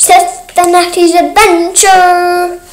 Seth the Natty's Adventure!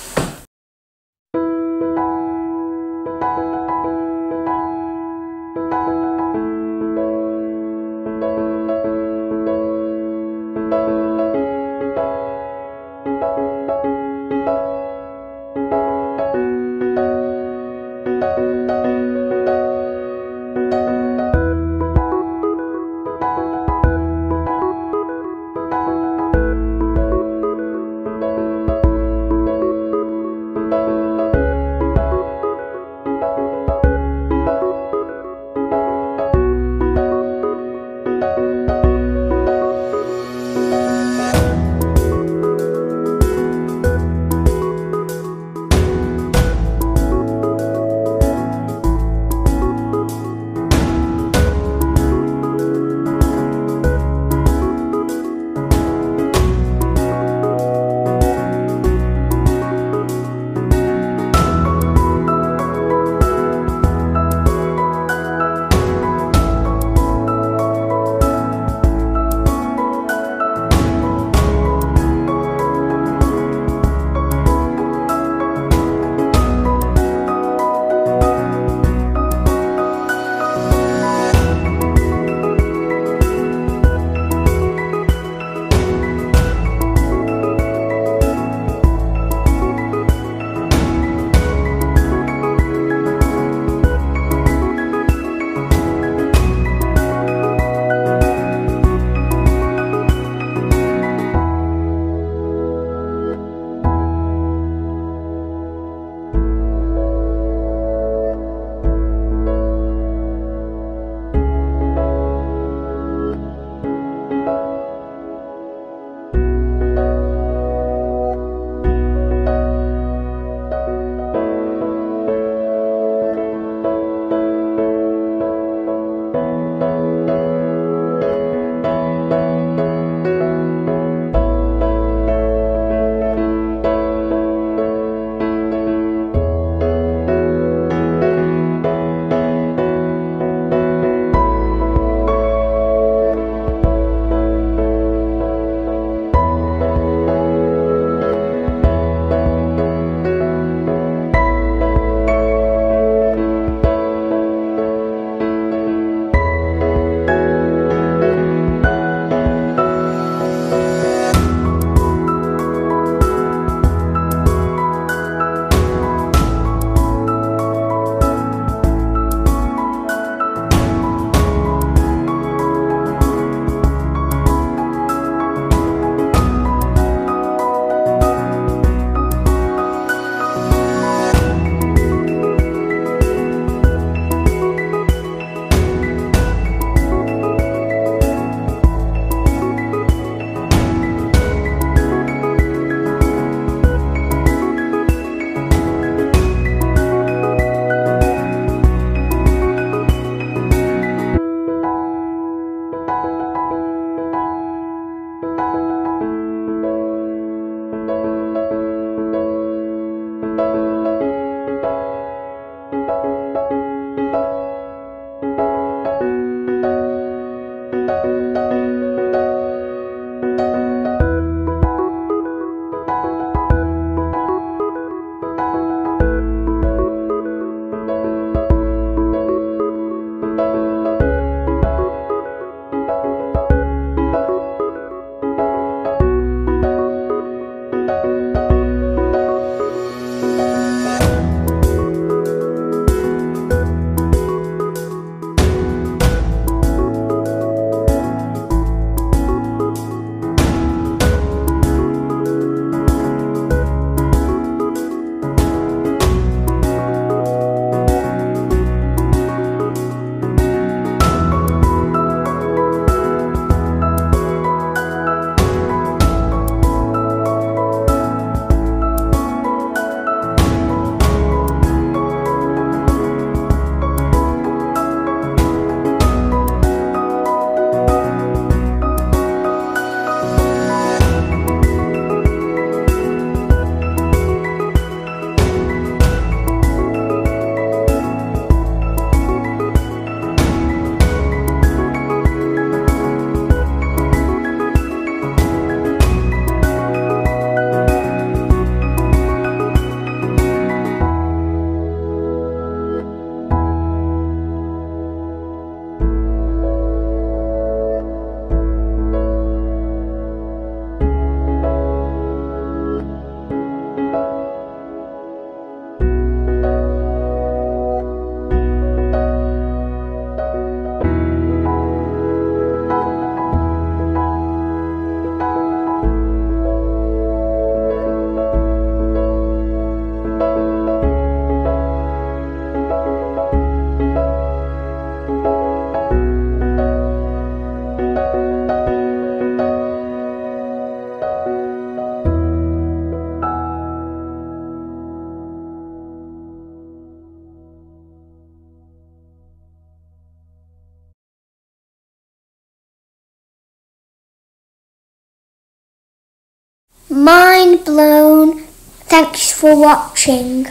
Mind blown. Thanks for watching.